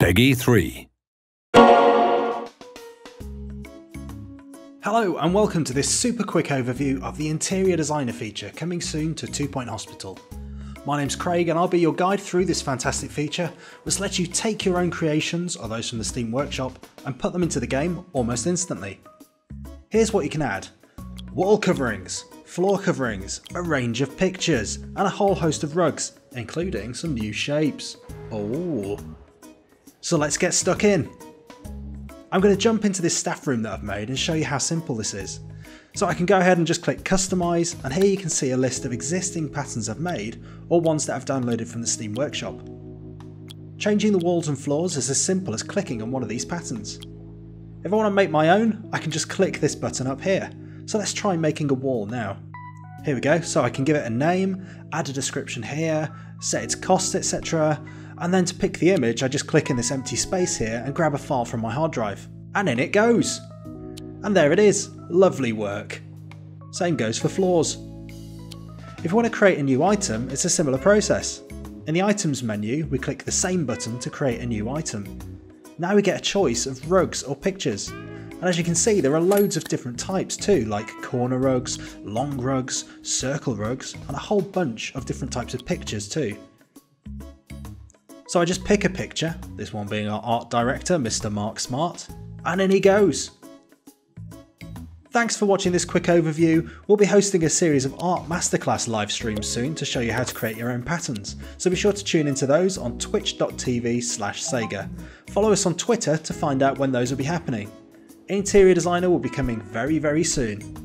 PEGI 3. Hello and welcome to this super quick overview of the interior designer feature coming soon to Two Point Hospital. My name's Craig and I'll be your guide through this fantastic feature which lets you take your own creations or those from the Steam Workshop and put them into the game almost instantly. Here's what you can add. Wall coverings, floor coverings, a range of pictures and a whole host of rugs including some new shapes. Oh. So let's get stuck in. I'm going to jump into this staff room that I've made and show you how simple this is. So I can go ahead and just click customize and here you can see a list of existing patterns I've made or ones that I've downloaded from the Steam Workshop. Changing the walls and floors is as simple as clicking on one of these patterns. If I want to make my own, I can just click this button up here. So let's try making a wall now. Here we go, so I can give it a name, add a description here, set its cost etc and then to pick the image I just click in this empty space here and grab a file from my hard drive. And in it goes! And there it is, lovely work. Same goes for floors. If we want to create a new item, it's a similar process. In the items menu, we click the same button to create a new item. Now we get a choice of rugs or pictures. And as you can see, there are loads of different types too, like corner rugs, long rugs, circle rugs, and a whole bunch of different types of pictures too. So I just pick a picture, this one being our art director, Mr. Mark Smart, and in he goes. Thanks for watching this quick overview. We'll be hosting a series of art masterclass live streams soon to show you how to create your own patterns, so be sure to tune into those on twitch.tv slash Sega. Follow us on Twitter to find out when those will be happening. Interior Designer will be coming very very soon.